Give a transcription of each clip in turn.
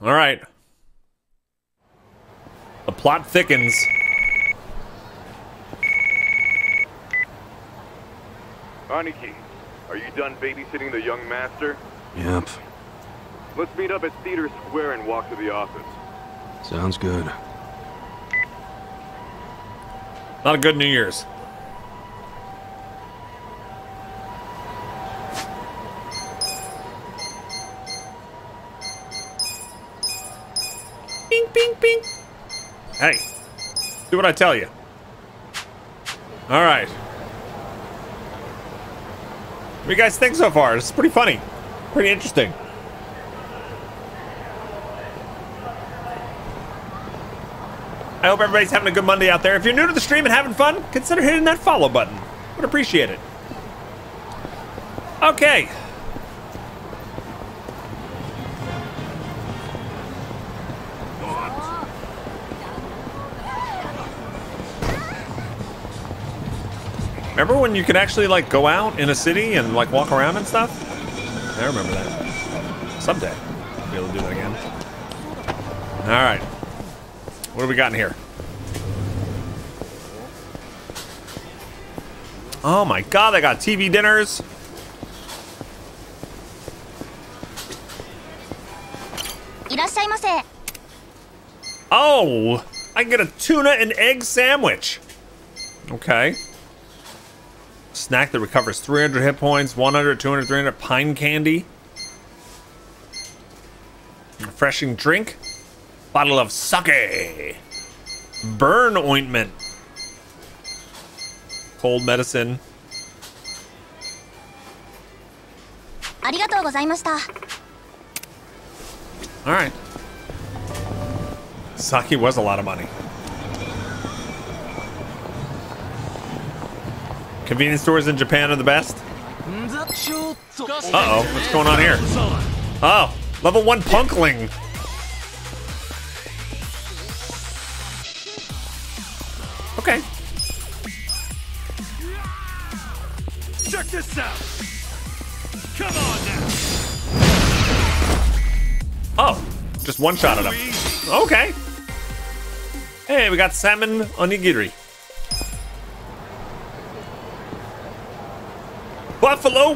All right. The plot thickens. Aniki, are you done babysitting the young master? Yep. Let's meet up at Theater Square and walk to the office. Sounds good. Not a good New Year's. Hey, do what I tell you. All right. What do you guys think so far? It's pretty funny. Pretty interesting. I hope everybody's having a good Monday out there. If you're new to the stream and having fun, consider hitting that follow button. Would appreciate it. Okay. Remember when you could actually like go out in a city and like walk around and stuff? I remember that. Someday I'll be able to do that again. All right. What do we got in here? Oh my god, I got TV dinners. Oh, I can get a tuna and egg sandwich. Okay Snack that recovers 300 hit points, 100, 200, 300 pine candy. Refreshing drink. Bottle of sake. Burn ointment. Cold medicine. ありがとうございました All right. Sake was a lot of money. Convenience stores in Japan are the best. Uh-oh, what's going on here? Oh, level one punkling. Okay. Check this out. Come on now. Oh, just one shot at him. Okay. Hey, we got salmon onigiri.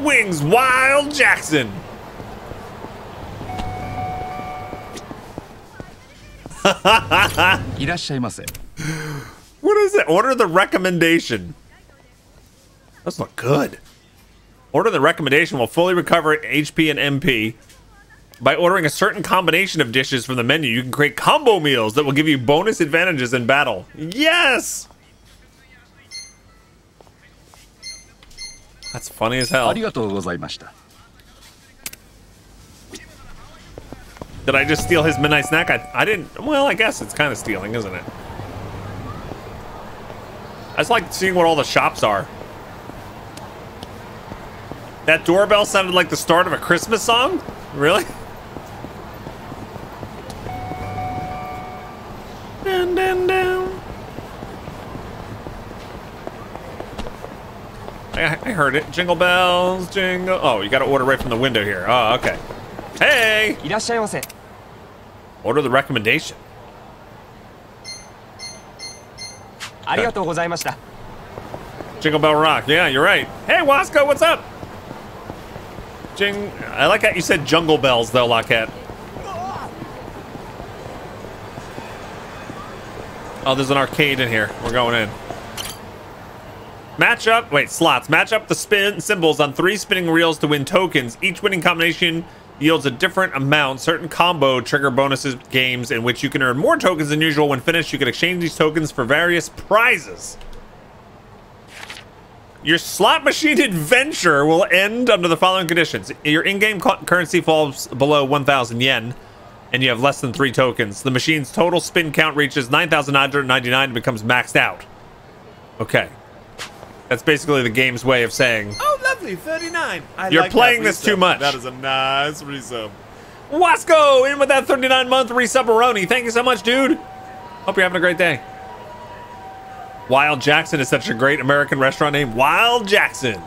Wings Wild Jackson. What is it? Order the recommendation. That's look good. Order the recommendation will fully recover HP and MP. By ordering a certain combination of dishes from the menu, you can create combo meals that will give you bonus advantages in battle. Yes! That's funny as hell. Did I just steal his midnight snack? I, I didn't. Well, I guess it's kind of stealing, isn't it? I just like seeing what all the shops are. That doorbell sounded like the start of a Christmas song? Really? Dun, dun, dun. I, I heard it. Jingle bells, jingle. Oh, you got to order right from the window here. Oh, okay. Hey! Order the recommendation. Okay. Jingle Bell Rock. Yeah, you're right. Hey, Wasco, what's up? Jing. I like how you said jungle bells, though, Lockhead. Oh, there's an arcade in here. We're going in. Match up. Wait, slots. Match up the spin symbols on three spinning reels to win tokens. Each winning combination yields a different amount. Certain combo trigger bonuses games in which you can earn more tokens than usual. When finished, you can exchange these tokens for various prizes. Your slot machine adventure will end under the following conditions. Your in-game currency falls below 1,000 yen, and you have less than three tokens. The machine's total spin count reaches 9,999 and becomes maxed out. Okay. That's basically the game's way of saying. Oh, lovely, 39. I You're like playing this too much. That is a nice resub. Wasco, in with that 39-month resubberoni. Thank you so much, dude. Hope you're having a great day. Wild Jackson is such a great American restaurant name. Wild Jackson.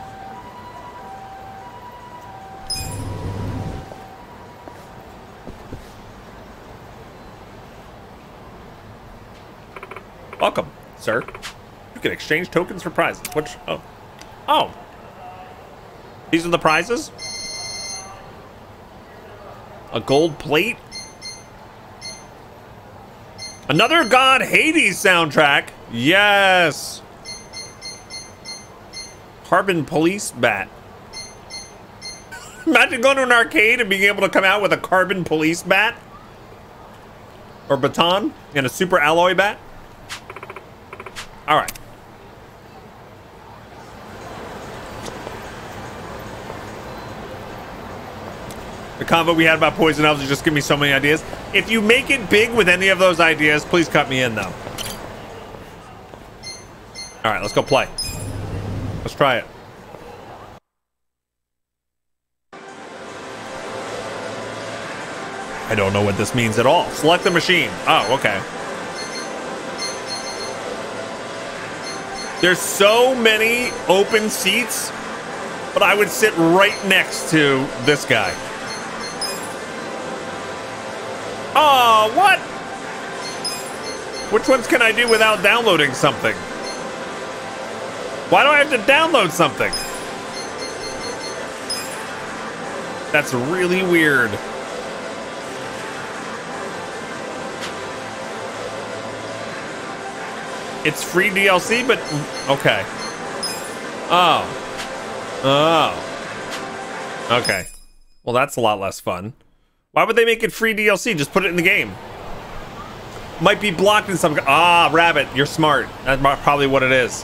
Welcome, sir. Can exchange tokens for prizes. Which, oh. Oh. These are the prizes? A gold plate? Another God Hades soundtrack. Yes. Carbon Police Bat. Imagine going to an arcade and being able to come out with a Carbon Police Bat. Or baton and a Super Alloy Bat. All right. The convo we had about poison elves just give me so many ideas. If you make it big with any of those ideas, please cut me in though. All right, let's go play. Let's try it. I don't know what this means at all. Select the machine. Oh, okay. There's so many open seats, but I would sit right next to this guy. Oh, what? Which ones can I do without downloading something? Why do I have to download something? That's really weird. It's free DLC, but okay. Oh. Oh. Okay. Well, that's a lot less fun. Why would they make it free DLC? Just put it in the game. Might be blocked in some. Ah, Rabbit, you're smart. That's probably what it is.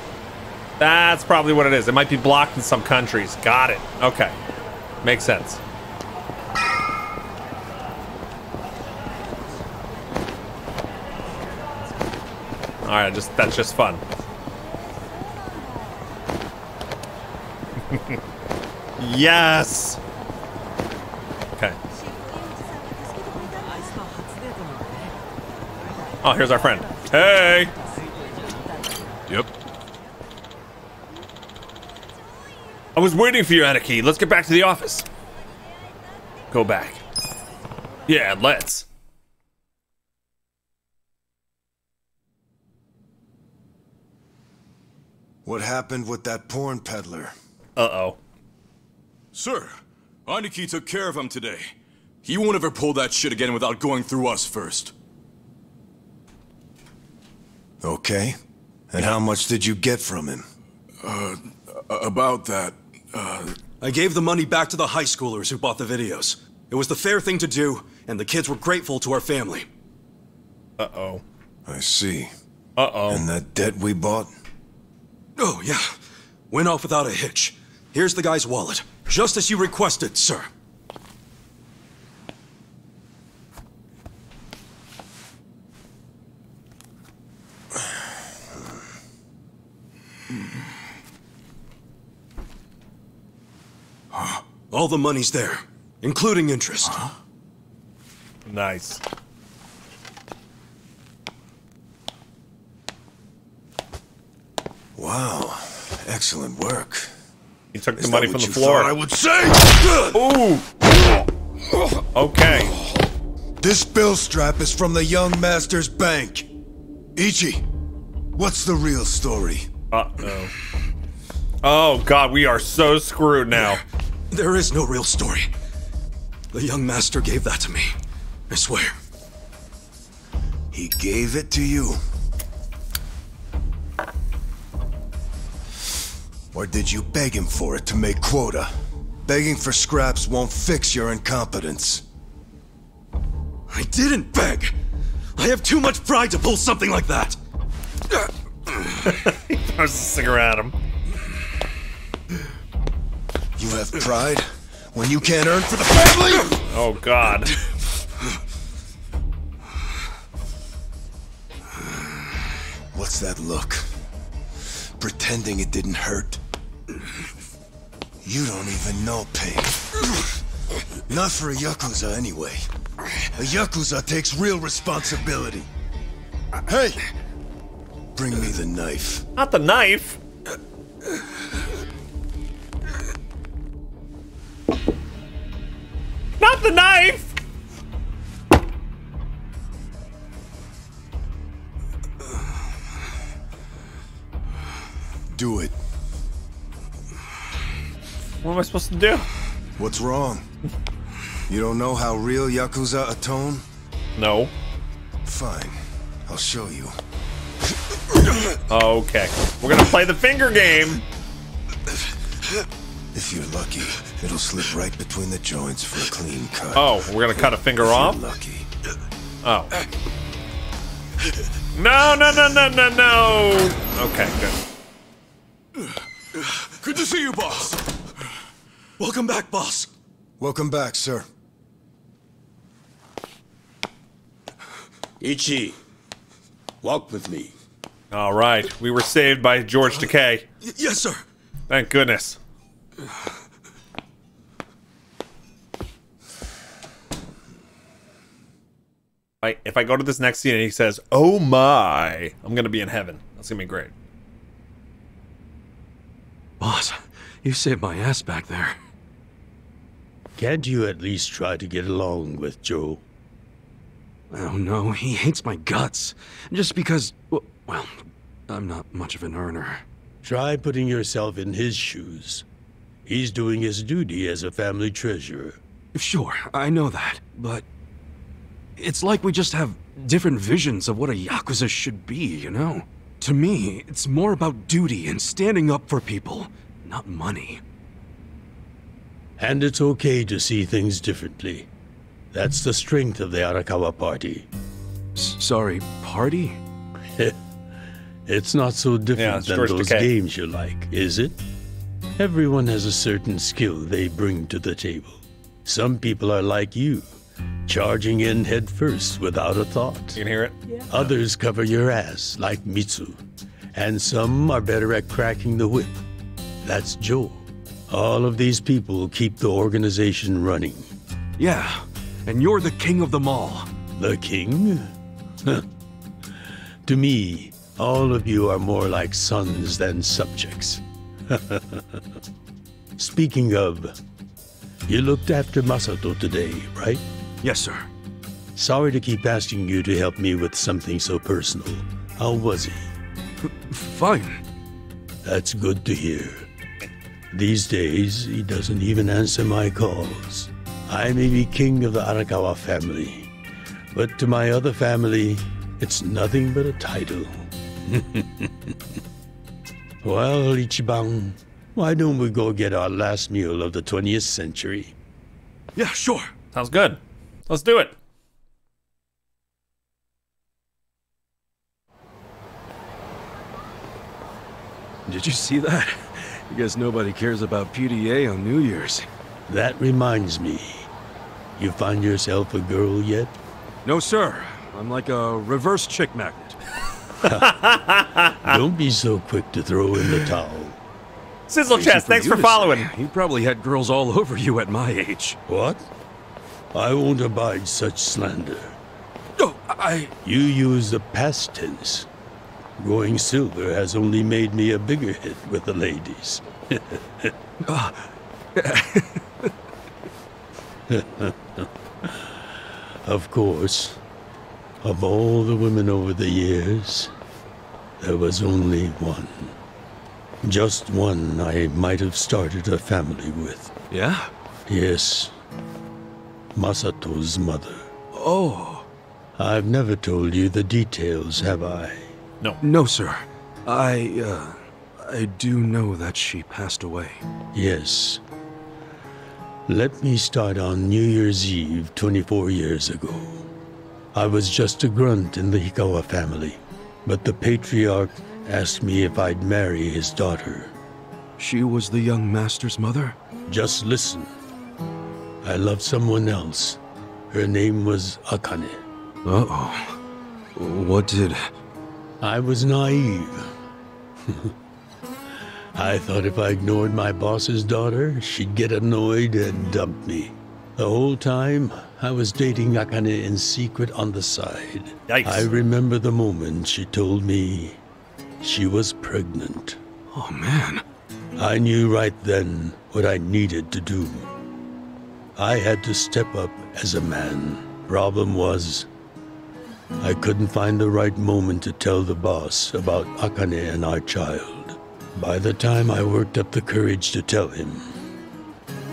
That's probably what it is. It might be blocked in some countries. Got it. Okay. Makes sense. All right, just that's just fun. yes. Oh, here's our friend. Hey. Yep. I was waiting for you, Aniki. Let's get back to the office. Go back. Yeah, let's. What happened with that porn peddler? Uh-oh. Sir, Aniki took care of him today. He won't ever pull that shit again without going through us first. Okay. And how much did you get from him? Uh, about that, uh... I gave the money back to the high schoolers who bought the videos. It was the fair thing to do, and the kids were grateful to our family. Uh-oh. I see. Uh-oh. And that debt we bought? Oh, yeah. Went off without a hitch. Here's the guy's wallet. Just as you requested, sir. All the money's there, including interest. Huh? Nice. Wow. Excellent work. He took the money from the floor. I would say. Ooh. Okay. This bill strap is from the young master's bank. Ichi, what's the real story? Uh-oh. Oh, God, we are so screwed now. There is no real story. The young master gave that to me. I swear. He gave it to you. Or did you beg him for it to make quota? Begging for scraps won't fix your incompetence. I didn't beg! I have too much pride to pull something like that! he throws a cigarette at him. You have pride when you can't earn for the family? Oh, God. What's that look? Pretending it didn't hurt. You don't even know pain. Not for a Yakuza anyway. A Yakuza takes real responsibility. Hey! Bring me the knife. Not the knife. Not the knife! Do it. What am I supposed to do? What's wrong? You don't know how real Yakuza atone? No. Fine. I'll show you. Okay. We're gonna play the finger game. If you're lucky, it'll slip right between the joints for a clean cut. Oh, we're gonna cut a finger If off? lucky. Oh. No, no, no, no, no, no. Okay, good. Good to see you, boss. Welcome back, boss. Welcome back, sir. Ichi, walk with me. All right. We were saved by George Takei. Y- yes, sir. Thank goodness. I, if I go to this next scene and he says, "Oh my," I'm gonna be in heaven. That's gonna be great. Boss, you saved my ass back there. Can't you at least try to get along with Joe? Oh no, he hates my guts. Just because, w- well, I'm not much of an earner. Try putting yourself in his shoes. He's doing his duty as a family treasurer. Sure, I know that, but it's like we just have different visions of what a Yakuza should be, you know? To me, it's more about duty and standing up for people, not money. And it's okay to see things differently. That's the strength of the Arakawa Party. S- sorry, party? It's not so different it's than those Takei. games you like, is it? Everyone has a certain skill they bring to the table. Some people are like you, charging in headfirst without a thought. You can hear it. Others cover your ass, like Mitsu. And some are better at cracking the whip. That's Joe. All of these people keep the organization running. Yeah, and you're the king of them all. The king? To me, all of you are more like sons than subjects. Speaking of, you looked after Masato today, right? Yes, sir. Sorry to keep asking you to help me with something so personal. How was he? Fine. That's good to hear. These days, he doesn't even answer my calls. I may be king of the Arakawa family, but to my other family, it's nothing but a title. well, Ichiban, why don't we go get our last meal of the 20th century? Yeah, sure. Sounds good. Let's do it. Did you see that? I guess nobody cares about PDA on New Year's. That reminds me. You find yourself a girl yet? No, sir. I'm like a reverse chick magnet. Don't be so quick to throw in the towel. Sizzle Easy chest, thanks you for following. You probably had girls all over you at my age. What? I won't abide such slander. No, I. You use the past tense. Going silver has only made me a bigger hit with the ladies. of course, of all the women over the years, there was only one. Just one I might have started a family with. Yeah? Yes, Masato's mother. Oh. I've never told you the details, have I? No. No, sir. I, uh. I do know that she passed away. Yes. Let me start on New Year's Eve 24 years ago. I was just a grunt in the Hikawa family, but the patriarch asked me if I'd marry his daughter. She was the young master's mother? Just listen. I loved someone else. Her name was Akane. Uh oh. What did. I was naive. I thought if I ignored my boss's daughter, she'd get annoyed and dump me. The whole time, I was dating Akane in secret on the side. Yikes. I remember the moment she told me she was pregnant. Oh, man. I knew right then what I needed to do. I had to step up as a man. Problem was, I couldn't find the right moment to tell the boss about Akane and our child. By the time I worked up the courage to tell him,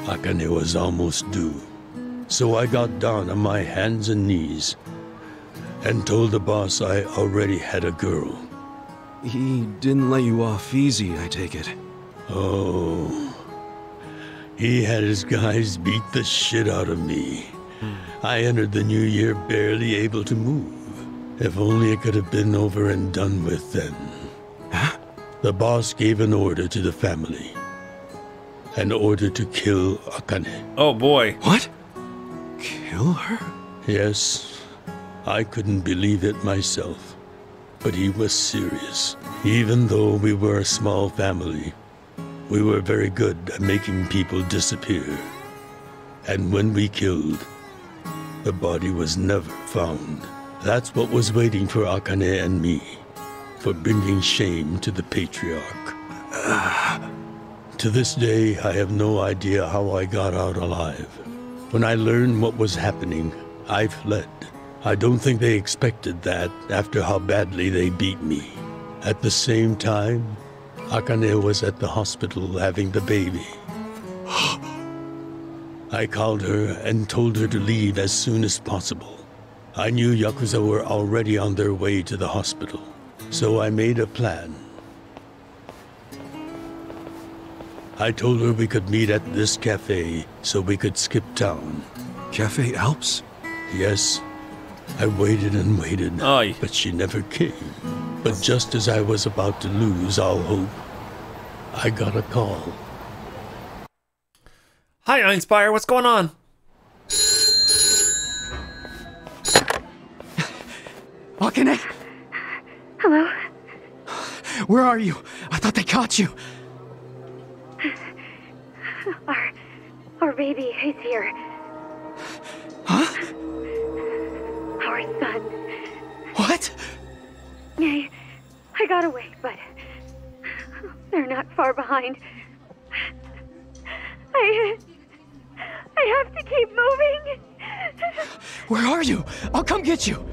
Akane was almost due. So I got down on my hands and knees and told the boss I already had a girl. He didn't let you off easy, I take it. Oh. He had his guys beat the shit out of me. Hmm. I entered the new year barely able to move. If only it could have been over and done with then. Huh? The boss gave an order to the family. An order to kill Akane. Oh boy. What? Kill her? Yes, I couldn't believe it myself. But he was serious. Even though we were a small family, we were very good at making people disappear. And when we killed, the body was never found. That's what was waiting for Akane and me, for bringing shame to the patriarch. to this day, I have no idea how I got out alive. When I learned what was happening, I fled. I don't think they expected that after how badly they beat me. At the same time, Akane was at the hospital having the baby. I called her and told her to leave as soon as possible. I knew Yakuza were already on their way to the hospital, so I made a plan. I told her we could meet at this cafe so we could skip town. Cafe Alps? Yes. I waited and waited, Aye. but she never came. But just as I was about to lose all hope, I got a call. Hi, Einspire. What's going on? Akane? Hello? Where are you? I thought they caught you. Our, our baby is here. Huh? Our son. What? I, I got away, but they're not far behind. I, I have to keep moving. Where are you? I'll come get you.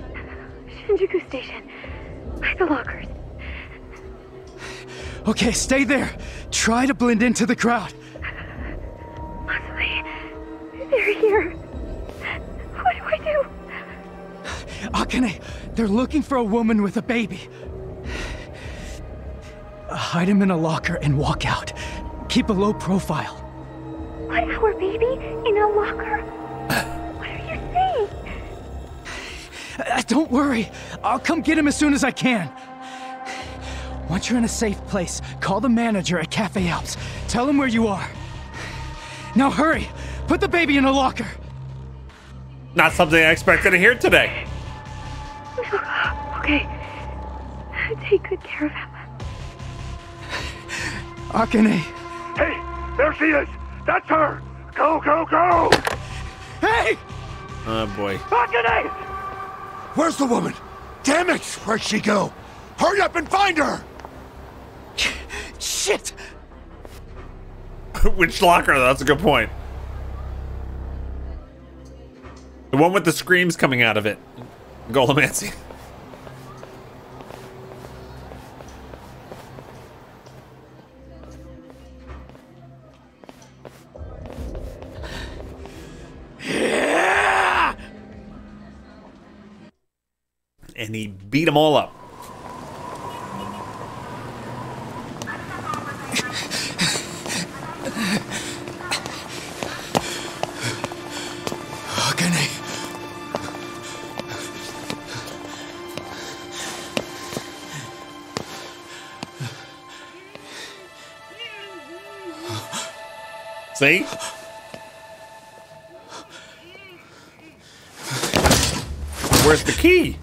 Shinjuku Station, by the lockers. Okay, stay there. Try to blend into the crowd. They're here. What do I do? Akane, they're looking for a woman with a baby. Hide him in a locker and walk out. Keep a low profile. What, our baby in a locker? What are you saying? Uh, don't worry. I'll come get him as soon as I can. Once you're in a safe place, call the manager at Cafe Alps. Tell him where you are. Now hurry! Put the baby in a locker! Not something I expected to hear today. Okay. Take good care of him. Akane! Hey, there she is! That's her! Go, go, go! Hey! Oh boy. Akane! Where's the woman? Damn it! Where'd she go? Hurry up and find her! Shit! Which locker? That's a good point. The one with the screams coming out of it. Golomancy. And he beat them all up. See? Where's the key?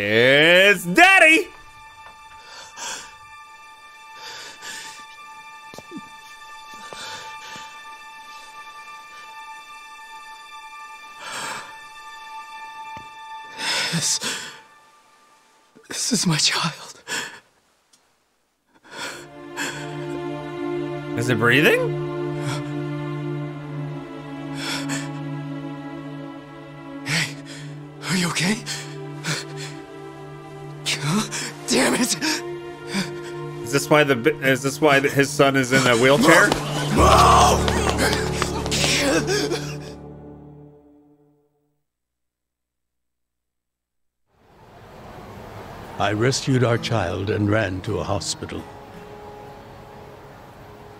It's Daddy! This. This is my child. Is it breathing? This why the is this why his son is in a wheelchair? I rescued our child and ran to a hospital.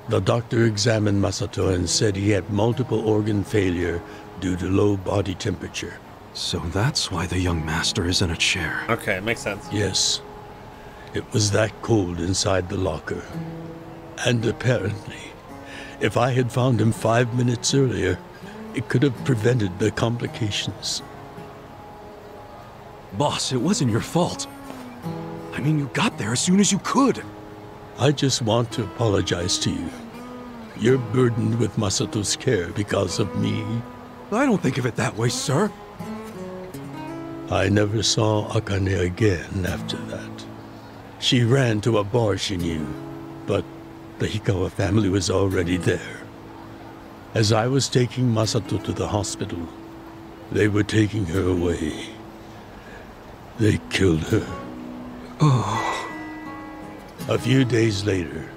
The doctor examined Masato and said he had multiple organ failure due to low body temperature. So that's why the young master is in a chair. Okay, makes sense. Yes. It was that cold inside the locker. And apparently, if I had found him five minutes earlier, it could have prevented the complications. Boss, it wasn't your fault. I mean, you got there as soon as you could. I just want to apologize to you. You're burdened with Masato's care because of me. I don't think of it that way, sir. I never saw Akane again after that. She ran to a bar she knew, but the Hikawa family was already there. As I was taking Masato to the hospital, they were taking her away. They killed her. Oh. A few days later,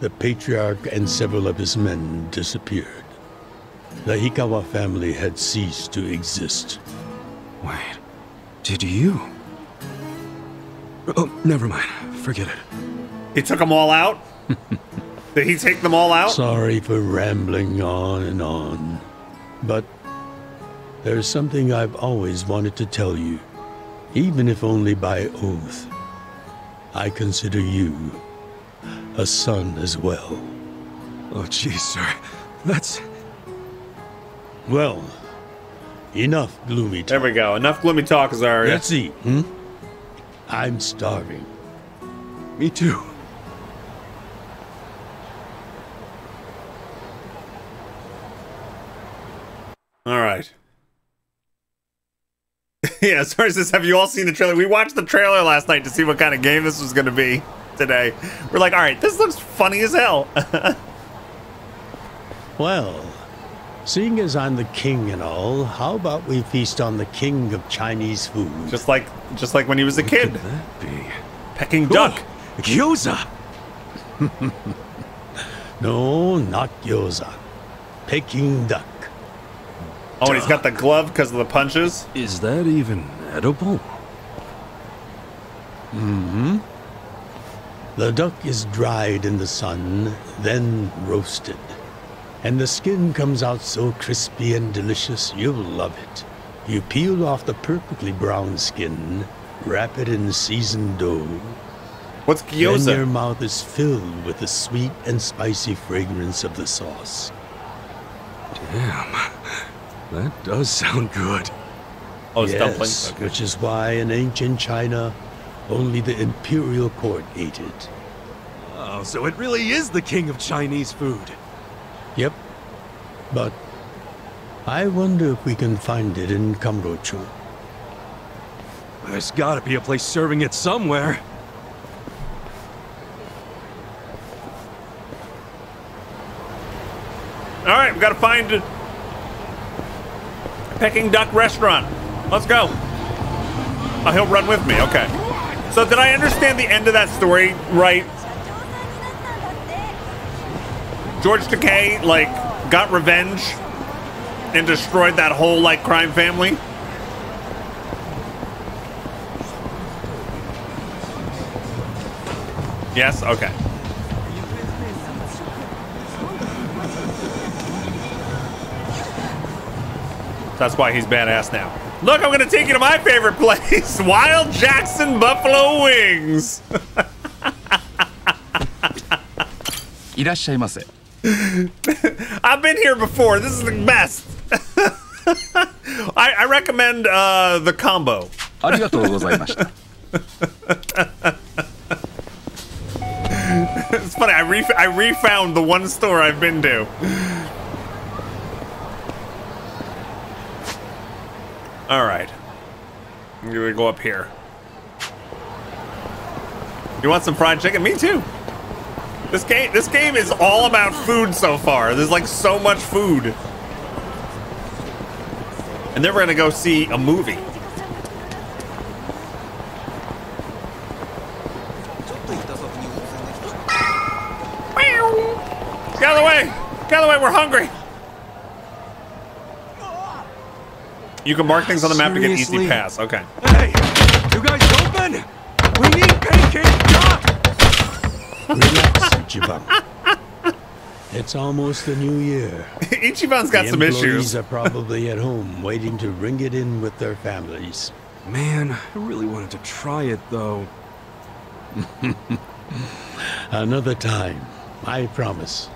the patriarch and several of his men disappeared. The Hikawa family had ceased to exist. Wait, did you? Oh, never mind. Forget it. He took them all out? Did he take them all out? Sorry for rambling on and on, but there's something I've always wanted to tell you, even if only by oath. I consider you a son as well. Oh, jeez, sir. That's. Well, enough gloomy talk. There we go. Enough gloomy talk, Zarya. Let's eat, hmm? I'm starving. Me too. All right. yeah, sorry, says, have you all seen the trailer? We watched the trailer last night to see what kind of game this was going to be today. We're like, all right, this looks funny as hell. Well, seeing as I'm the king and all, how about we feast on the king of Chinese food? just like, just like when he was a kid, Could that be? Peking duck. Gyoza! No, not gyoza. Peking duck. Oh, and he's got the glove because of the punches. Is that even edible? Mm-hmm. The duck is dried in the sun, then roasted. And the skin comes out so crispy and delicious, you'll love it. You peel off the perfectly brown skin, wrap it in seasoned dough. What's Then your mouth is filled with the sweet and spicy fragrance of the sauce. Damn. That does sound good. Oh, it's yes, dumplings. Okay. which is why in ancient China, only the imperial court ate it. Oh, so it really is the king of Chinese food. Yep. But I wonder if we can find it in Kamurocho. There's gotta be a place serving it somewhere. All right, we got to find a Peking Duck restaurant. Let's go. Oh, he'll run with me. Okay. So did I understand the end of that story right? George Takei like got revenge and destroyed that whole like crime family. Yes. Okay. That's why he's badass now. Look, I'm gonna take you to my favorite place, Wild Jackson Buffalo Wings. いらっしゃいませ I've been here before. This is the best. I, I recommend uh, the combo. ありがとうございました It's funny. I re I refound the one store I've been to. All right. I'm gonna go up here. You want some fried chicken? Me too. This game this game is all about food so far. There's like so much food. And then we're gonna go see a movie. Get out of the way! Get out of the way, we're hungry! You can mark things on the map to get easy pass. Okay. Hey, you guys open? We need pancake duck. Relax, Ichiban. It's almost the new year. Ichiban's got the some employees issues. are probably at home waiting to ring it in with their families. Man, I really wanted to try it though. Another time, I promise.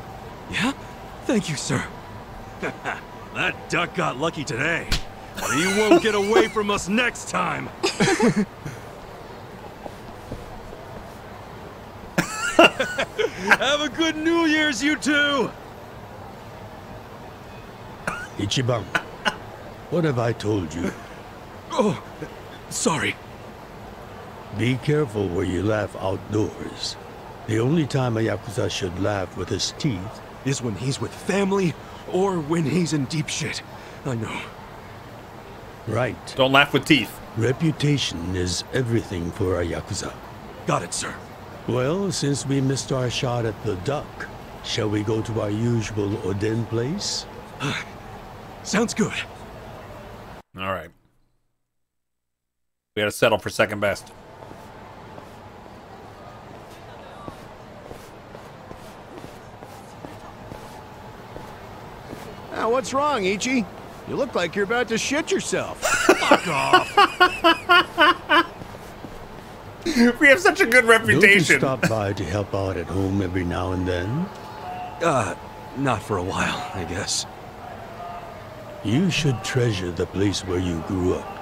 Yeah? Thank you, sir. that duck got lucky today. But he won't get away from us next time. Have a good New Year's, you two! Ichiban, what have I told you? Oh, sorry. Be careful where you laugh outdoors. The only time a Yakuza should laugh with his teeth Is when he's with family or when he's in deep shit. I know. Right. Don't laugh with teeth. Reputation is everything for a Yakuza. Got it, sir. Well, since we missed our shot at the duck, shall we go to our usual Oden place? Sounds good. All right. We got to settle for second best. Now, what's wrong, Ichi? You look like you're about to shit yourself. Fuck off. we have such a good reputation. Don't you reputation. stop by to help out at home every now and then? Uh, not for a while, I guess. You should treasure the place where you grew up.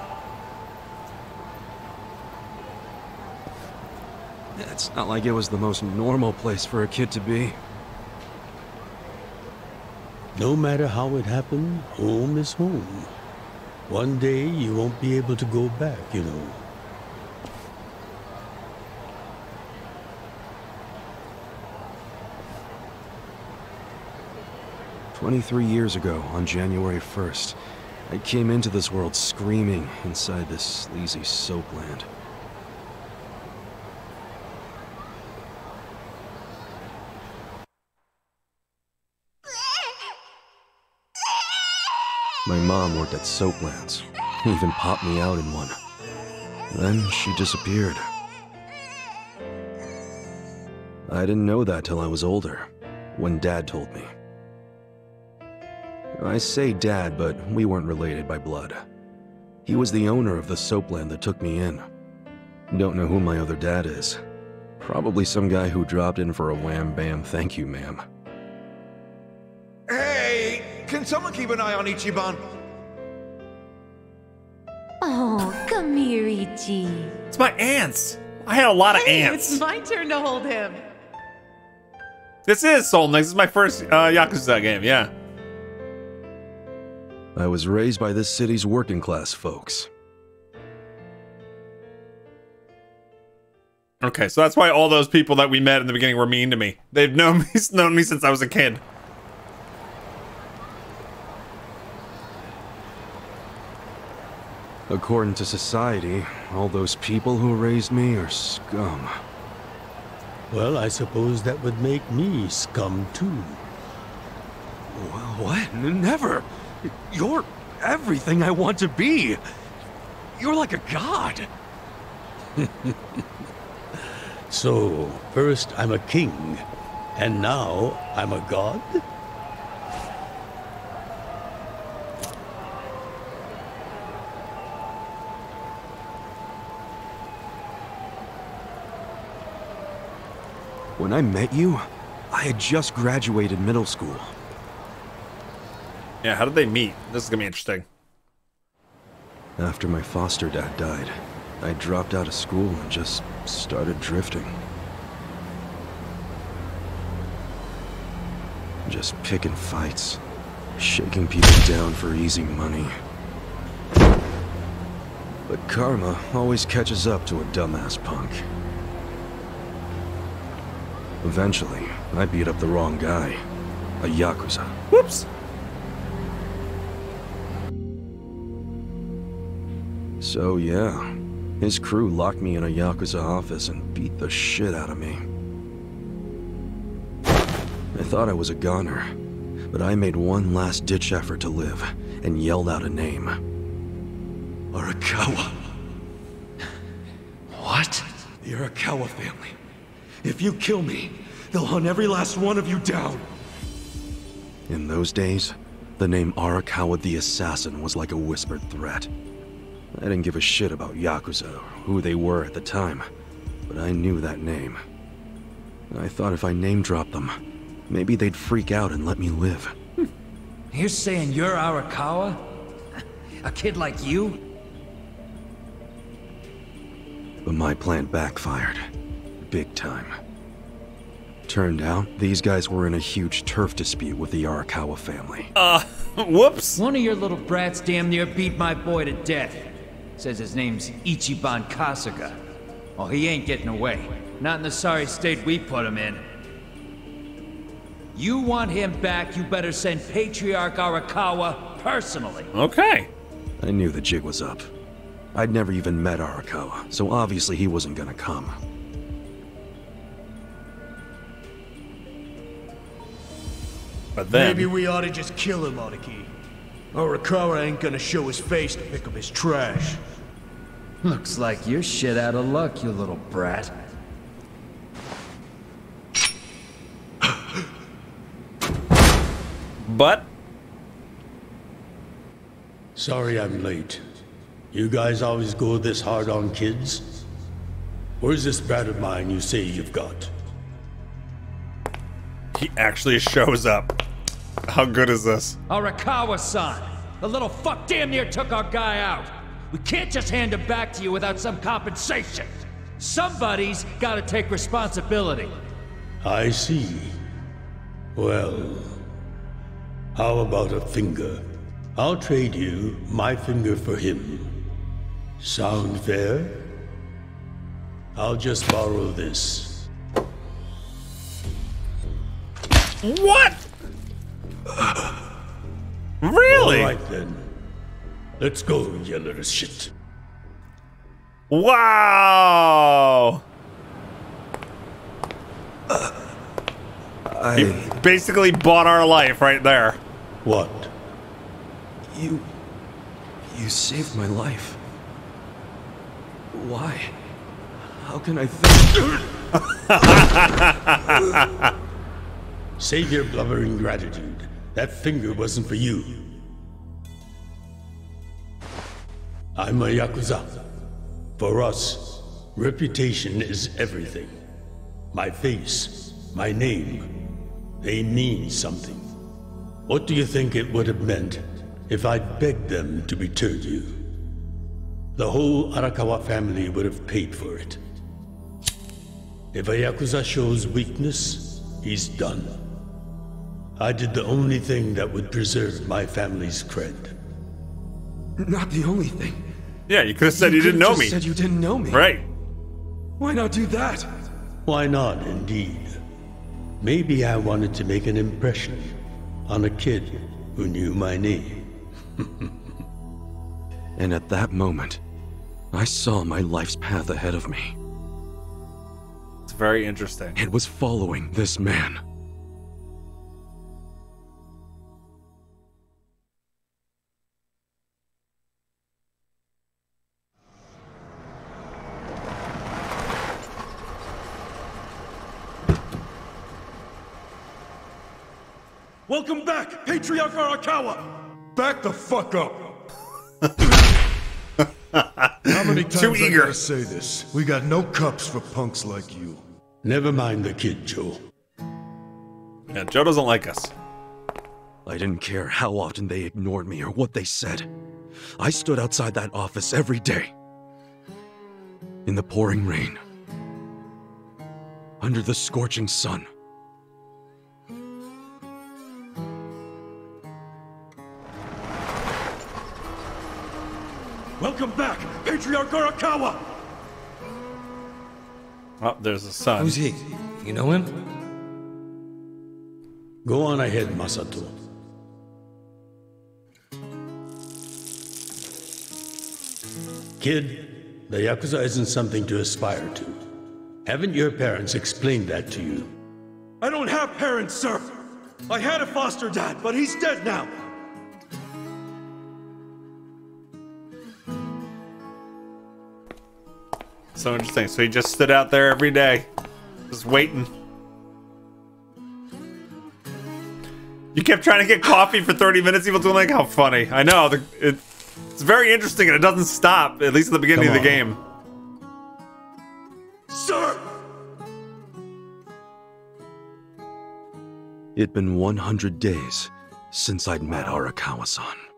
It's not like it was the most normal place for a kid to be. No matter how it happened, home is home. One day you won't be able to go back, you know. Twenty-three years ago, on January 1st, I came into this world screaming inside this sleazy soapland. My mom worked at Soaplands. Even popped me out in one. Then she disappeared. I didn't know that till I was older, when Dad told me. I say Dad, but we weren't related by blood. He was the owner of the soapland that took me in. Don't know who my other dad is. Probably some guy who dropped in for a wham bam thank you, ma'am. Hey, can someone keep an eye on Ichiban? Oh, come here, Ichi. It's my ants. I had a lot of Hey, ants. it's my turn to hold him. This is Soul Knights. This is my first uh, Yakuza game. Yeah. I was raised by this city's working class folks. Okay, so that's why all those people that we met in the beginning were mean to me. They've known me, known me since I was a kid. According to society, all those people who raised me are scum. Well, I suppose that would make me scum too. What? Never! You're everything I want to be! You're like a god! So, first I'm a king, and now I'm a god? When I met you, I had just graduated middle school. Yeah, how did they meet? This is gonna be interesting. After my foster dad died, I dropped out of school and just started drifting. Just picking fights, shaking people down for easy money. But karma always catches up to a dumbass punk. Eventually, I beat up the wrong guy. A Yakuza. Whoops! So yeah, his crew locked me in a Yakuza office and beat the shit out of me. I thought I was a goner, but I made one last ditch effort to live and yelled out a name. Arakawa. What? The Arakawa family. If you kill me, they'll hunt every last one of you down. In those days, the name Arakawa the Assassin was like a whispered threat. I didn't give a shit about Yakuza or who they were at the time, but I knew that name. I thought if I name dropped them, maybe they'd freak out and let me live. You're saying you're Arakawa? A kid like you? But my plan backfired. Big time. Turned out, these guys were in a huge turf dispute with the Arakawa family. Uh, whoops. One of your little brats damn near beat my boy to death. Says his name's Ichiban Kasuga. Oh, he ain't getting away. Not in the sorry state we put him in. You want him back, you better send Patriarch Arakawa personally. Okay. I knew the jig was up. I'd never even met Arakawa, so obviously he wasn't gonna come. But then... Maybe we ought to just kill him, Araki. Arakawa ain't gonna show his face to pick up his trash. Looks like you're shit out of luck, you little brat. But... Sorry I'm late. You guys always go this hard on kids? Where's this brat of mine you say you've got? He actually shows up. How good is this? Arakawa-san! The little fuck damn near took our guy out! We can't just hand him back to you without some compensation! Somebody's gotta take responsibility! I see. Well, how about a finger? I'll trade you my finger for him. Sound fair? I'll just borrow this. What? Really? All right then. Let's go, you little shit. Wow! I... He basically bought our life right there. What? You... You saved my life. Why? How can I thank... Save your blubbering gratitude. That finger wasn't for you. I'm a Yakuza. For us, reputation is everything. My face, my name, they mean something. What do you think it would have meant if I'd begged them to return you? The whole Arakawa family would have paid for it. If a Yakuza shows weakness, he's done. I did the only thing that would preserve my family's cred. Not the only thing. Yeah, you could have said you, didn't know just me. said you didn't know me. Right. Why not do that? Why not, indeed? Maybe I wanted to make an impression on a kid who knew my name. and at that moment, I saw my life's path ahead of me. It's very interesting. It was following this man. Patriarch Arakawa! Back the fuck up! How many times Too I eager. gotta say this? We got no cups for punks like you. Never mind the kid, Joe. Yeah, Joe doesn't like us. I didn't care how often they ignored me or what they said. I stood outside that office every day. In the pouring rain. Under the scorching sun. Welcome back, Patriarch Arakawa! Oh, there's the sun. Who's he? You know him? Go on ahead, Masato. Kid, the Yakuza isn't something to aspire to. Haven't your parents explained that to you? I don't have parents, sir! I had a foster dad, but he's dead now! So interesting. So he just stood out there every day, just waiting. You kept trying to get coffee for 30 minutes. He was like, how funny. I know. The, it, it's very interesting and it doesn't stop, at least at the beginning Come of the on. game. Sir! It'd been 100 days since I'd met Arakawa-san.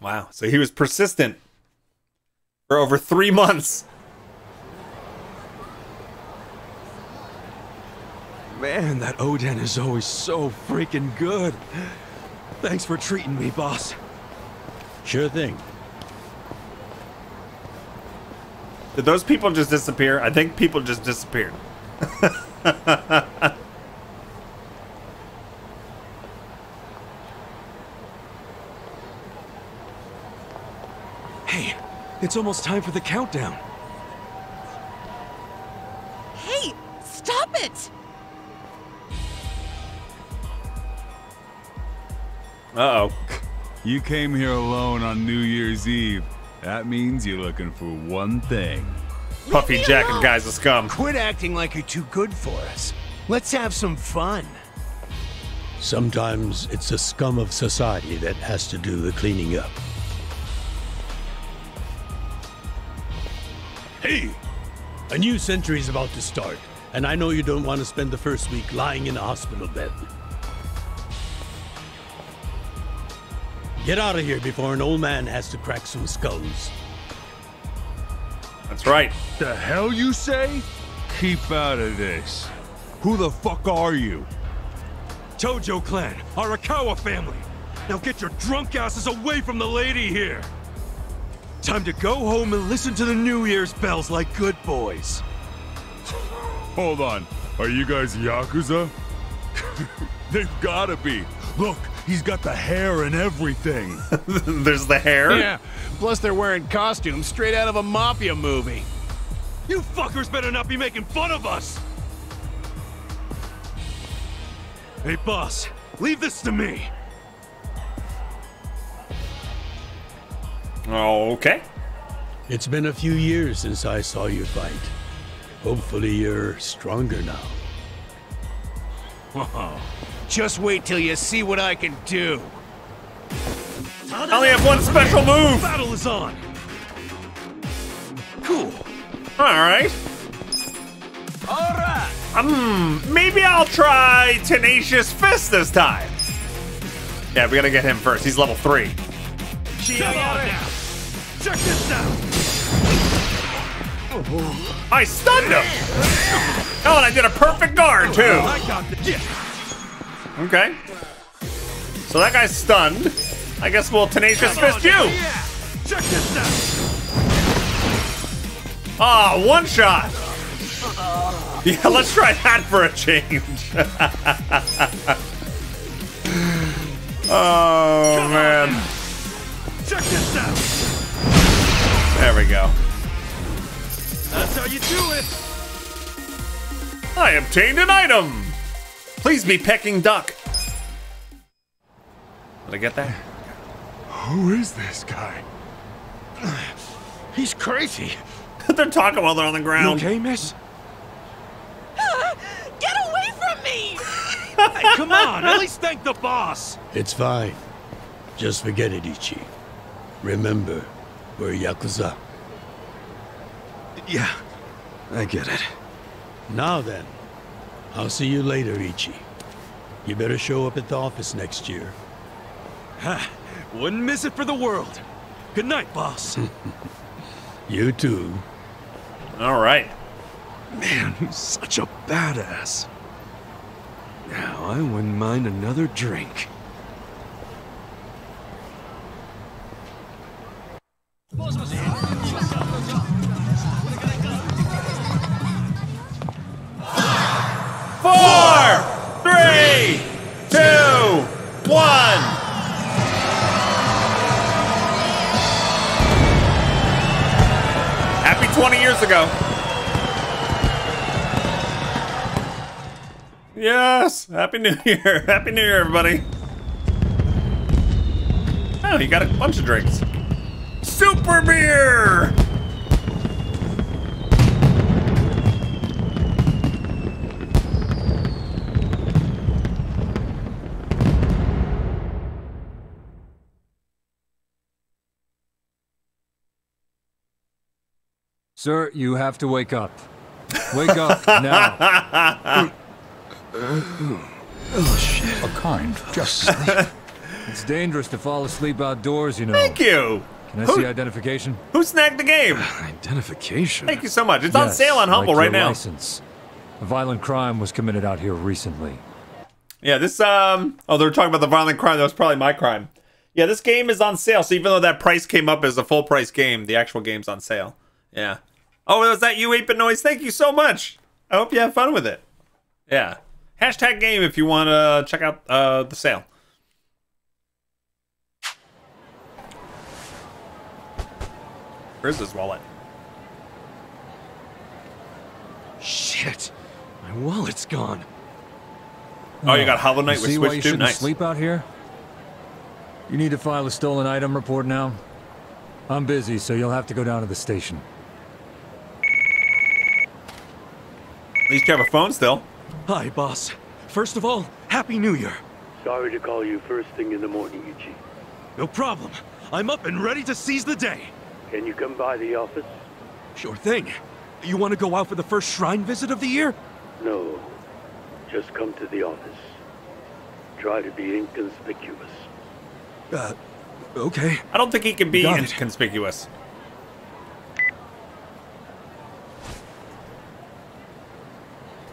Wow. So he was persistent for over three months. Man, that Oden is always so freaking good. Thanks for treating me, boss. Sure thing. Did those people just disappear? I think people just disappeared. Hey, it's almost time for the countdown. Hey, stop it! Uh oh. You came here alone on New Year's Eve. That means you're looking for one thing. Puffy Jack and guys of scum. Quit acting like you're too good for us. Let's have some fun. Sometimes it's the scum of society that has to do the cleaning up. Hey! A new century is about to start, and I know you don't want to spend the first week lying in a hospital bed. Get out of here before an old man has to crack some skulls. That's right. The hell you say? Keep out of this. Who the fuck are you? Tojo clan, Arakawa family. Now get your drunk asses away from the lady here. Time to go home and listen to the New Year's bells like good boys. Hold on. Are you guys Yakuza? They've gotta be. Look, he's got the hair and everything. There's the hair. Yeah. Plus, they're wearing costumes straight out of a mafia movie. You fuckers better not be making fun of us! Hey, boss, leave this to me. Okay. It's been a few years since I saw you fight. Hopefully you're stronger now. Whoa. Just wait till you see what I can do. I only have one special move. Battle is on. Cool. All right. All right. Um, maybe I'll try Tenacious Fist this time. Yeah, we gotta get him first. He's level three. Come on now. Check this out. I stunned him. Oh, and I did a perfect guard too. This. Yeah. Okay. So that guy's stunned. I guess we'll Tenacious Fist you. Check this out. Ah, one shot. Yeah, let's try that for a change. oh man. Check this out. There we go. That's how you do it. I obtained an item. Please be Peking duck. Did I get that? Who is this guy? He's crazy. they're talking while they're on the You ground. okay, miss? Get away from me! Hey, come on. At least thank the boss. It's fine. Just forget it, Ichi. Remember, we're Yakuza. Yeah, I get it. Now then, I'll see you later, Ichi. You better show up at the office next year. Ha! Wouldn't miss it for the world. Good night, boss. You too. All right. Man, he's such a badass. Now, I wouldn't mind another drink. Four, three, two, one. Happy 20 years ago. Yes. Happy New Year. Happy New Year, everybody. Oh, you got a bunch of drinks. Super beer. Sir, you have to wake up. Wake up now. oh, shit. A kind, just sleep. it's dangerous to fall asleep outdoors, you know. Thank you. Can I Who- see identification? Who snagged the game? Identification? Thank you so much. It's on sale on Humble like right now. License. A violent crime was committed out here recently. Yeah, this um oh they're talking about the violent crime. That was probably my crime. Yeah, this game is on sale. So even though that price came up as a full price game, the actual game's on sale. Yeah. Oh, was that you 8-bit noise? Thank you so much. I hope you have fun with it. Yeah. Hashtag game if you want to check out uh the sale. Where's his wallet? Shit. My wallet's gone. Oh, you got Hollow Knight You with see why Switch you shouldn't Nice. sleep out here? You need to file a stolen item report now? I'm busy, so you'll have to go down to the station. At least you have a phone still. Hi, boss. First of all, Happy New Year. Sorry to call you first thing in the morning, Ichi. No problem. I'm up and ready to seize the day. Can you come by the office? Sure thing. You want to go out for the first shrine visit of the year? No. Just come to the office. Try to be inconspicuous. Uh, okay. I don't think he can be Got it. inconspicuous.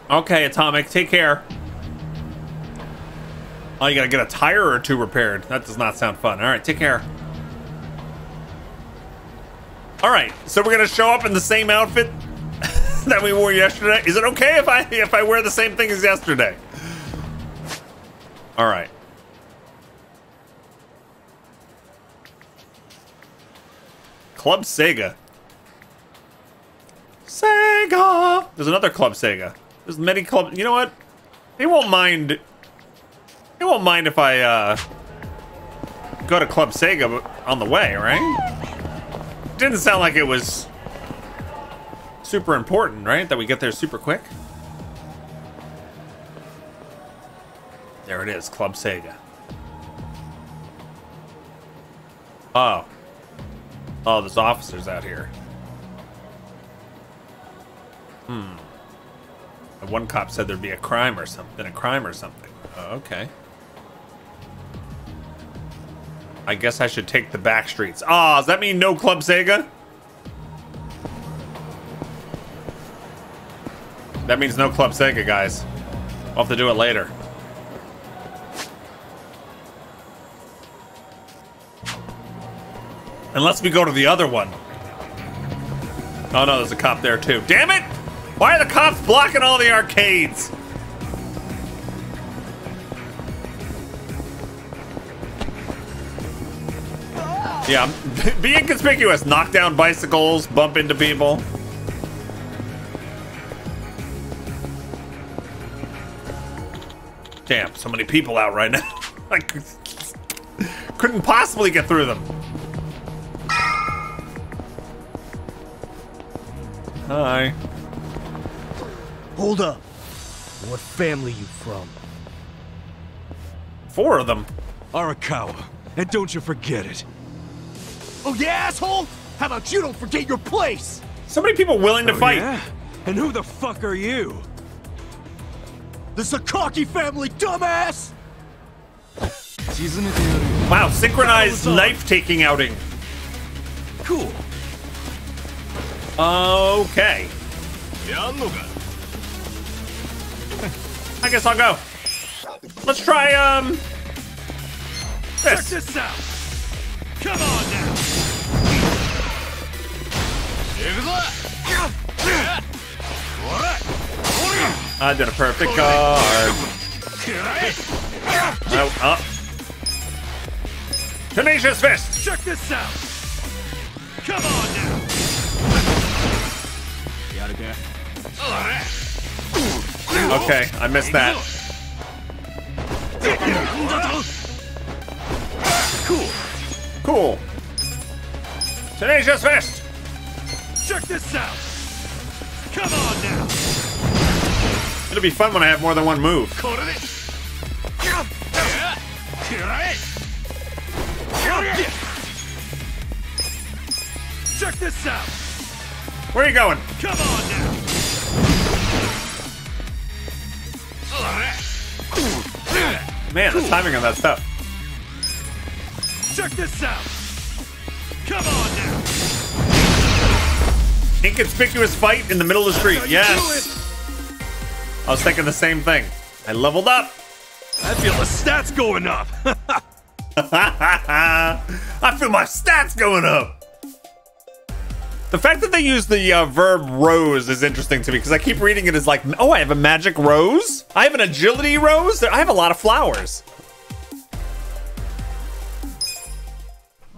Okay, Atomic, take care. Oh, you gotta get a tire or two repaired. That does not sound fun. All right, take care. All right, so we're gonna show up in the same outfit that we wore yesterday. Is it okay if I if I wear the same thing as yesterday? All right. Club Sega. Sega. There's another Club Sega. There's many club. You know what? They won't mind. They won't mind if I uh, go to Club Sega on the way, right? Didn't sound like it was super important, right? That we get there super quick. There it is, Club Sega. Oh. Oh, there's officers out here. Hmm. One cop said there'd be a crime or something. A crime or something. Oh, okay. I guess I should take the back streets. Ah, does that mean no Club Sega? That means no Club Sega, guys. I'll have to do it later. Unless we go to the other one. Oh no, there's a cop there too. Damn it! Why are the cops blocking all the arcades? Yeah, be inconspicuous. Knock down bicycles, bump into people. Damn, so many people out right now. I could- couldn't possibly get through them. Hi. Hold up. What family you from? Four of them. Arakawa. And don't you forget it. Oh, yeah, asshole? How about you don't forget your place? So many people willing to Oh, fight. yeah? And who the fuck are you? The Sakaki family, dumbass! Wow, synchronized life-taking outing. Cool. Okay. I guess I'll go. Let's try, um. This. Check This. this out! Come on I did a perfect guard. Oh, up. Tenacious fist. Check this out! Come on now! Okay, I missed that. Cool. Cool. Tenacious fist. Check this out! Come on now! It'll be fun when I have more than one move. Check this out! Where are you going? Come on now! Man, the timing on that stuff. Check this out! Come on now! Inconspicuous fight in the middle of the street. Yes. I was thinking the same thing. I leveled up. I feel the stats going up! I feel my stats going up. The fact that they use the uh, verb rose is interesting to me because I keep reading it as like, oh, I have a magic rose. I have an agility rose. I have a lot of flowers.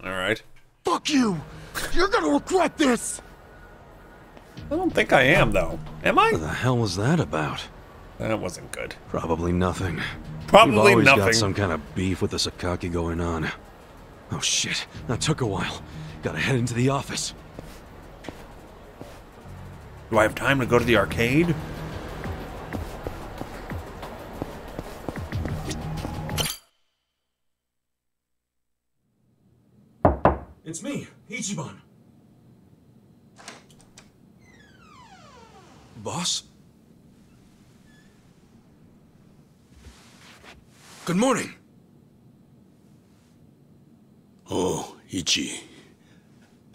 All right. Fuck you! You're gonna regret this! I don't think I am though. Am I? What the hell was that about? That wasn't good. Probably nothing. Probably We've always nothing. got some kind of beef with the Sakaki going on. Oh shit, that took a while. Gotta head into the office. Do I have time to go to the arcade? It's me, Ichiban. Boss? Good morning. Oh, Ichi.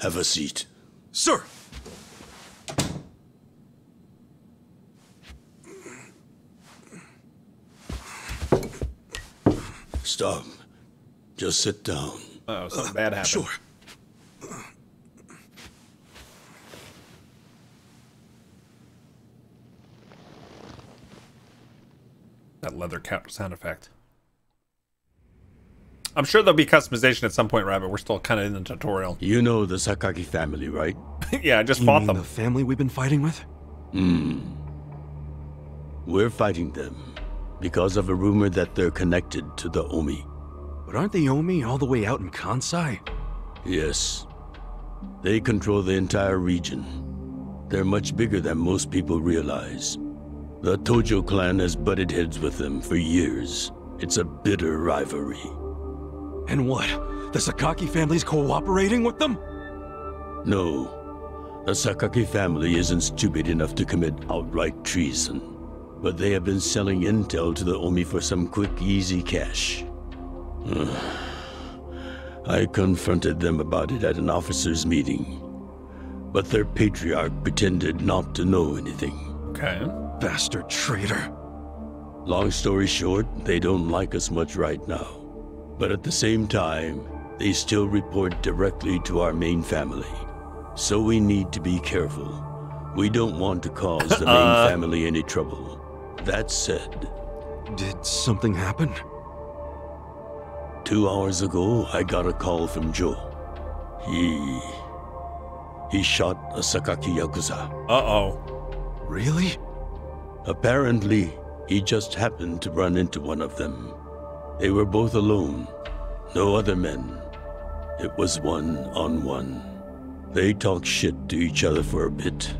Have a seat. Sir! Stop. Just sit down. Oh, something bad happened. Sure. That leather cap sound effect. I'm sure there'll be customization at some point, Rabbit. We're still kind of in the tutorial. You know the Sakaki family, right? yeah, I just You fought mean them. the family we've been fighting with? Hmm. We're fighting them because of a rumor that they're connected to the Omi. But aren't the Omi all the way out in Kansai? Yes. They control the entire region. They're much bigger than most people realize. The Tojo clan has butted heads with them for years. It's a bitter rivalry. And what? The Sakaki family's cooperating with them? No. The Sakaki family isn't stupid enough to commit outright treason. But they have been selling intel to the Omi for some quick, easy cash. I confronted them about it at an officers' meeting. But their patriarch pretended not to know anything. Okay. Bastard traitor. Long story short, they don't like us much right now. But at the same time, they still report directly to our main family. So we need to be careful. We don't want to cause the main Uh. family any trouble. That said, Did something happen? two hours ago, I got a call from Joe. He. He shot a Sakaki Yakuza. Uh oh. Really? Apparently, he just happened to run into one of them. They were both alone, no other men. It was one on one. They talked shit to each other for a bit.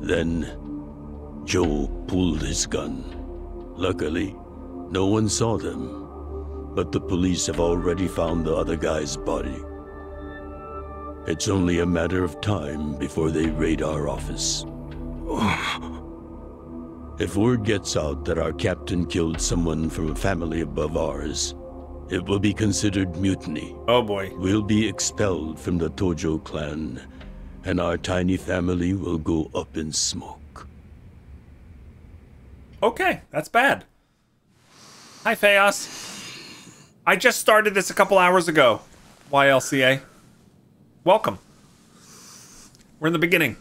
Then, Joe pulled his gun. Luckily, no one saw them. But the police have already found the other guy's body. It's only a matter of time before they raid our office. If word gets out that our captain killed someone from a family above ours, it will be considered mutiny. Oh boy. We'll be expelled from the Tojo clan, and our tiny family will go up in smoke. Okay, that's bad. Hi, Theos. I just started this a couple hours ago. YLCA. Welcome. We're in the beginning.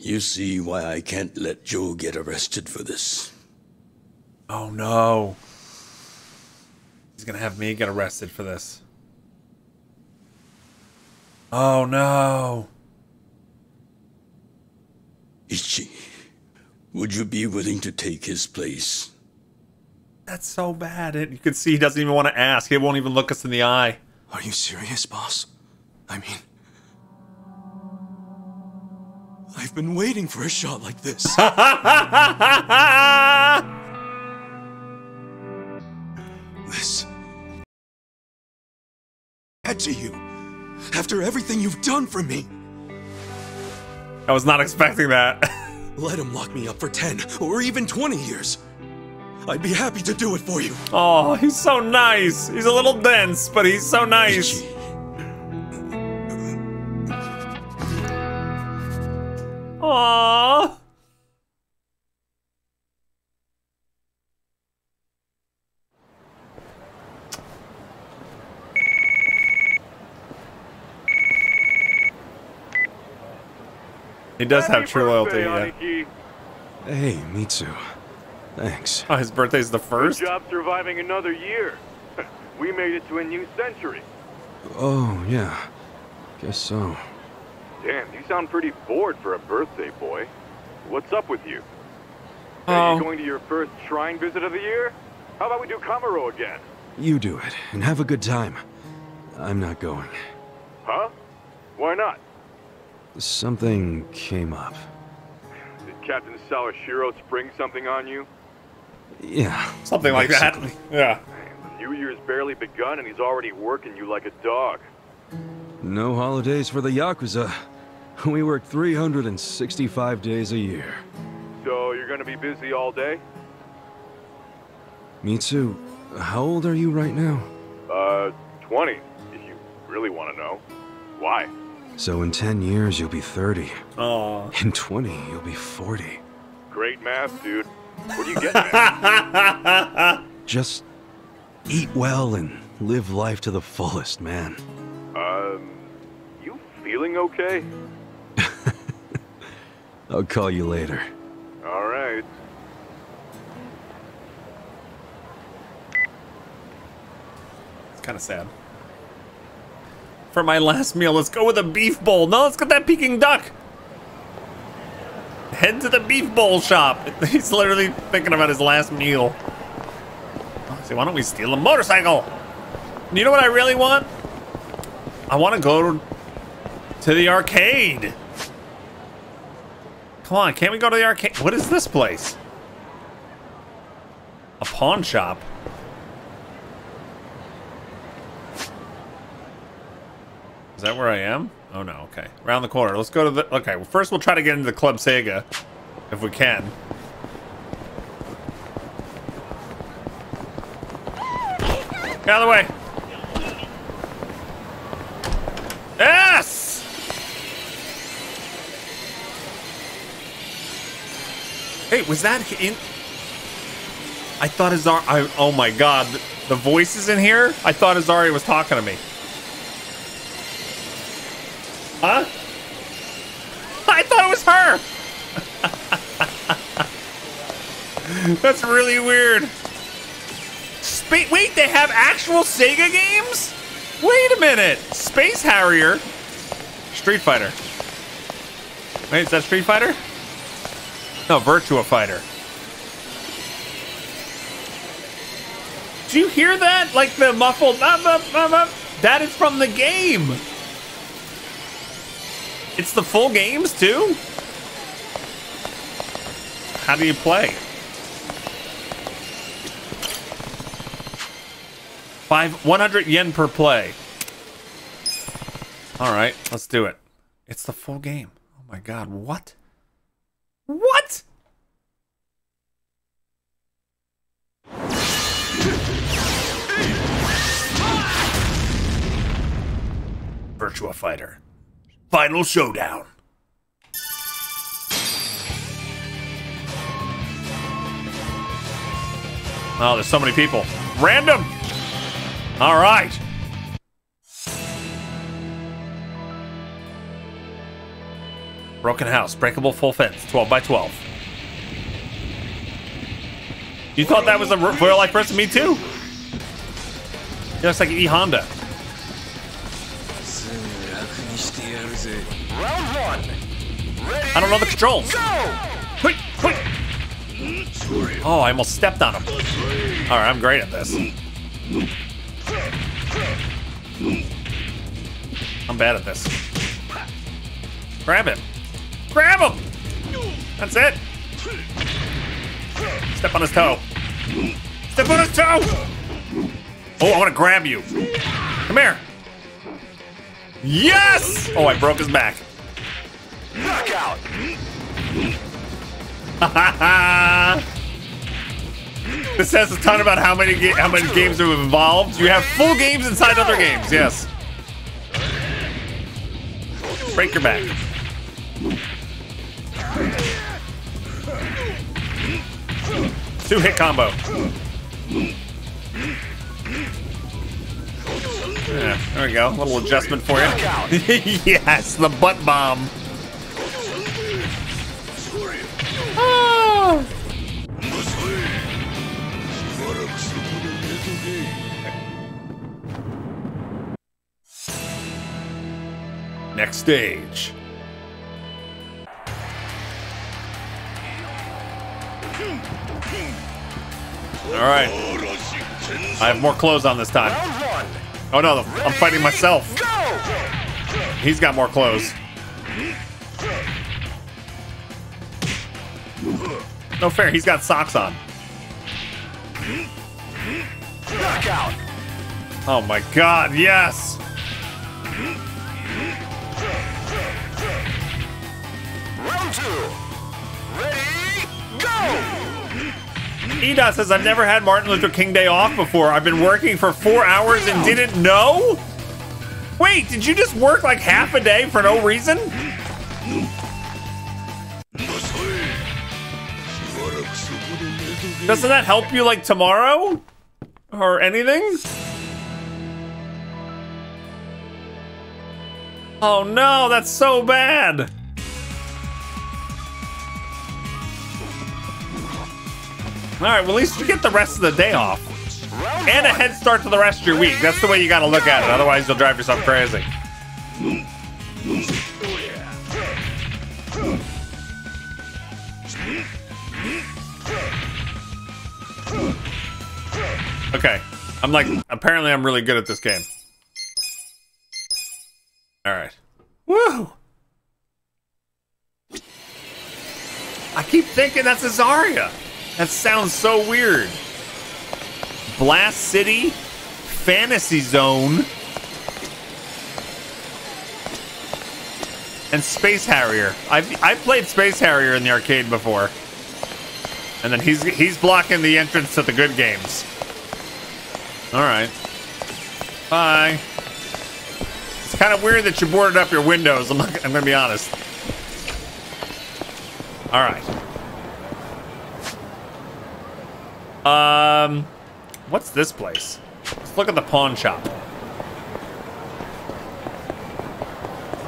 You see why I can't let Joe get arrested for this. Oh no. He's gonna have me get arrested for this. Oh no. Ichi, would you be willing to take his place? That's so bad. It, you can see he doesn't even want to ask. He won't even look us in the eye. Are you serious, boss? I mean, I've been waiting for a shot like this. this. Had to you. After everything you've done for me. I was not expecting that. Let him lock me up for 10 or even 20 years. I'd be happy to do it for you. Oh, he's so nice. He's a little dense, but he's so nice. Aww. He does have true loyalty. Yeah. Hey, Mitsu. Thanks. Oh, his birthday's the first? Good job surviving another year. we made it to a new century. Oh, yeah. Guess so. Damn, you sound pretty bored for a birthday boy. What's up with you? Oh. Are you oh. going to your first shrine visit of the year? How about we do Kamaro again? You do it, and have a good time. I'm not going. Huh? Why not? Something came up. Did Captain Sawashiro spring something on you? Yeah. Something like that. Yeah. The New Year's barely begun and he's already working you like a dog. No holidays for the Yakuza. We work 365 days a year. So you're gonna be busy all day? Mitsu, how old are you right now? Uh, 20, if you really want to know. Why? So in 10 years, you'll be 30. Oh. In 20, you'll be 40. Great math, dude. What are you getting at? Just eat well and live life to the fullest, man. You feeling okay? I'll call you later. All right. It's kind of sad. For my last meal, let's go with a beef bowl. No, let's get that Peking duck. Head to the beef bowl shop. He's literally thinking about his last meal. See, why don't we steal a motorcycle? You know what I really want? I want to go to the arcade. Come on, can't we go to the arcade? What is this place? A pawn shop. Is that where I am? Oh no, okay. Around the corner. Let's go to the... Okay, well, first we'll try to get into the Club Sega. If we can. Get out of the way. Yes! Hey, was that in... I thought Azar... I, oh my god. The, the voices in here? I thought Azari was talking to me. Huh? I thought it was her! That's really weird. Wait, they have actual Sega games? Wait a minute. Space Harrier. Street Fighter. Wait, is that Street Fighter? No, Virtua Fighter. Do you hear that? Like the muffled... That is from the game. It's the full games too? How do you play? Five, 100 yen per play. All right, let's do it. It's the full game. Oh my god, what? What? Virtua Fighter. Final Showdown. Oh, there's so many people. Random! All right. Broken house, breakable full fence, 12 by 12. You thought that was a real life person? Me too. He looks like E Honda. Round one. Ready? I don't know the controls. Oh, I almost stepped on him. All right, I'm great at this. I'm bad at this. Grab him. Grab him! That's it. Step on his toe. Step on his toe! Oh, I want to grab you. Come here. Yes! Oh, I broke his back. Knockout. this says a ton about how many how many games have involved. You have full games inside other games. Yes. Break your back. Two hit combo. Yeah, there we go. A little adjustment for you. yes, the butt bomb. Ah. Next stage. All right. I have more clothes on this time. Oh no, I'm fighting myself. He's got more clothes. No fair, he's got socks on. Knockout. Oh my god, yes! Round two. Ready? Go! Edot says, I've never had Martin Luther King Day off before. I've been working for four hours and didn't know? Wait, did you just work like half a day for no reason? Doesn't that help you like tomorrow? Or anything? Oh no, that's so bad. All right, well, at least you get the rest of the day off. And a head start to the rest of your week. That's the way you gotta look at it. Otherwise, you'll drive yourself crazy. Okay. I'm like, apparently I'm really good at this game. All right. Woo! I keep thinking that's Azaria. That sounds so weird. Blast City, Fantasy Zone, and Space Harrier. I've I played Space Harrier in the arcade before, and then he's he's blocking the entrance to the good games. All right, bye. It's kind of weird that you boarded up your windows. I'm not, I'm gonna be honest. All right. Um, what's this place? Let's look at the pawn shop.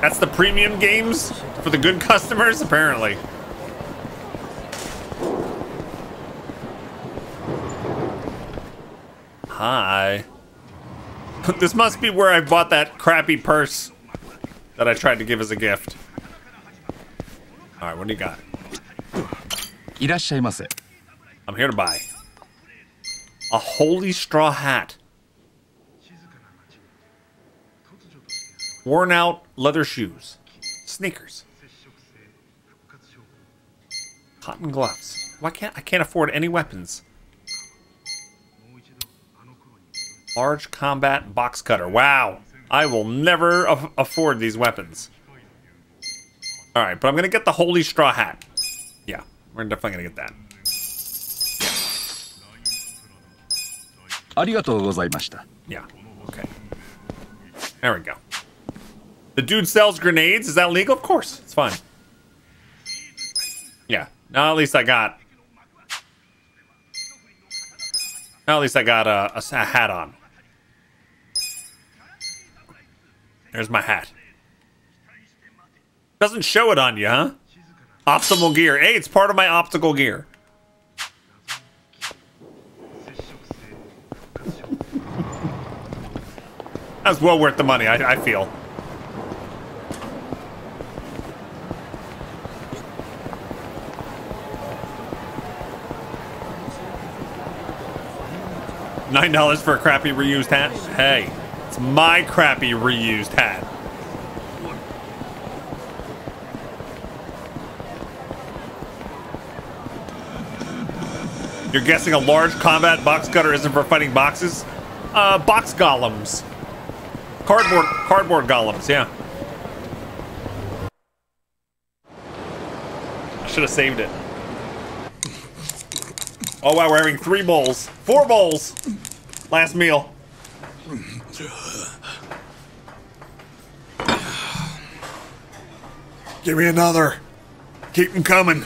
That's the premium games for the good customers, apparently. Hi. this must be where I bought that crappy purse that I tried to give as a gift. All right, what do you got? I'm here to buy. A holy straw hat. Worn out leather shoes. Sneakers. Cotton gloves. Why can't I can't afford any weapons? Large combat box cutter. Wow. I will never af afford these weapons. All right, but I'm gonna get the holy straw hat. Yeah, we're definitely gonna get that. ありがとうございました。 Yeah. Okay. There we go. The dude sells grenades. Is that legal? Of course. It's fine. Yeah. Now at least I got. Now at least I got a, a s- a hat on. There's my hat. Doesn't show it on you, huh? Optimal gear. Hey, it's part of my optical gear. That's well worth the money, I, I feel. Nine dollars for a crappy reused hat? Hey, it's my crappy reused hat. You're guessing a large combat box cutter isn't for fighting boxes? Uh, box golems. Cardboard, cardboard golems, yeah. I should have saved it. Oh wow, we're having three bowls. Four bowls. Last meal. Give me another. Keep them coming.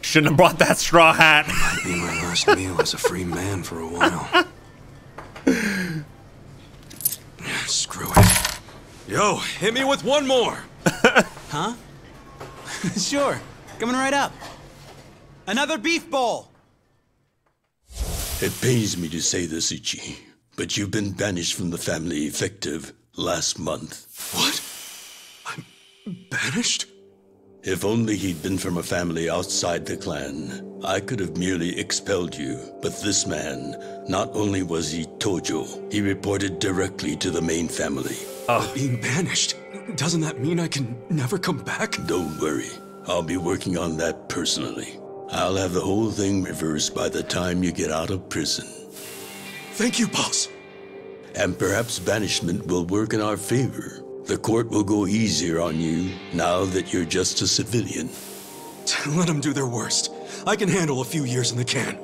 Shouldn't have brought that straw hat. Might be my last meal as a free man for a while. Screw it. Yo, hit me with one more. Huh? sure. Coming right up. Another beef bowl. It pains me to say this, Ichi, but you've been banished from the family effective last month. What? I'm banished? If only he'd been from a family outside the clan, I could have merely expelled you. But this man, not only was he Tojo, he reported directly to the main family. Oh. But being banished, doesn't that mean I can never come back? Don't worry, I'll be working on that personally. I'll have the whole thing reversed by the time you get out of prison. Thank you, boss. And perhaps banishment will work in our favor. The court will go easier on you now that you're just a civilian. Let them do their worst. I can handle a few years in the can.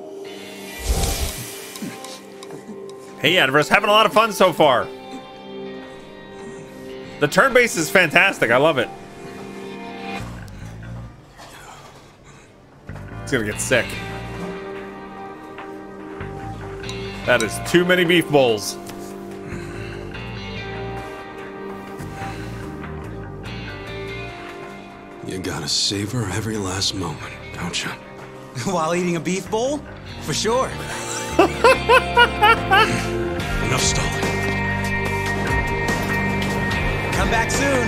Hey, Adverse, having a lot of fun so far. The turn base is fantastic. I love it. It's gonna get sick. That is too many beef bowls. You gotta savor every last moment, don't you? While eating a beef bowl? For sure. Enough stalling. Come back soon.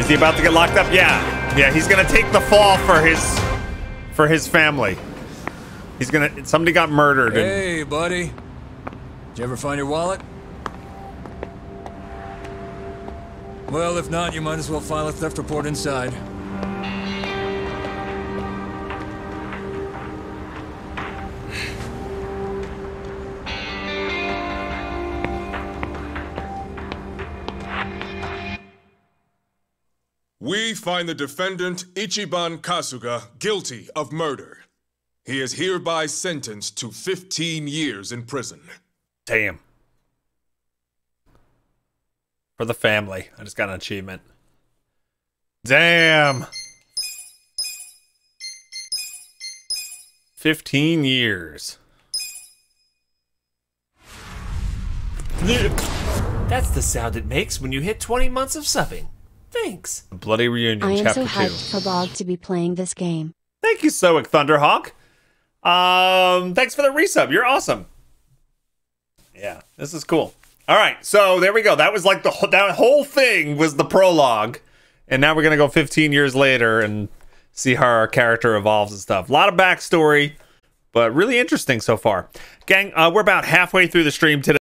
Is he about to get locked up? Yeah. Yeah, he's gonna take the fall for his for his family. He's gonna somebody got murdered Hey, buddy. Did you ever find your wallet? Well, if not, you might as well file a theft report inside. Find the defendant Ichiban Kasuga guilty of murder. He is hereby sentenced to 15 years in prison. Damn. For the family. I just got an achievement. Damn. 15 years. That's the sound it makes when you hit 20 months of subbing. Thanks. Bloody Reunion, I am Chapter so 2. hyped for Bog to be playing this game. Thank you, Stoic Thunderhawk. Um, thanks for the resub. You're awesome. Yeah, this is cool. All right, so there we go. That was like the whole- that whole thing was the prologue, and now we're gonna go 15 years later and see how our character evolves and stuff. A lot of backstory, but really interesting so far. Gang, uh, we're about halfway through the stream today.